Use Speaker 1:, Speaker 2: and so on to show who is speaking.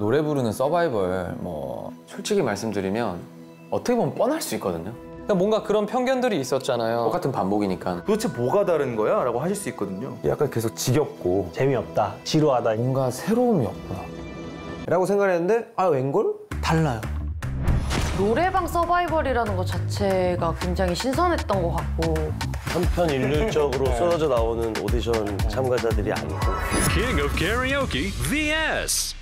Speaker 1: 노래 부르는 서바이벌 뭐 솔직히 말씀드리면 어떻게 보면 뻔할 수 있거든요.
Speaker 2: 그러니까 뭔가 그런 편견들이 있었잖아요.
Speaker 1: 똑같은 반복이니까
Speaker 3: 도대체 뭐가 다른 거야? 라고 하실 수 있거든요.
Speaker 4: 약간 계속 지겹고
Speaker 5: 재미없다, 지루하다.
Speaker 1: 뭔가 새로움이 없구나.
Speaker 4: 라고 생각했는데 아 웬걸? 달라요.
Speaker 6: 노래방 서바이벌이라는 것 자체가 굉장히 신선했던 것 같고
Speaker 7: 한편일률적으로 네. 쏟아져 나오는 오디션 참가자들이 아니고
Speaker 8: King of Karaoke vs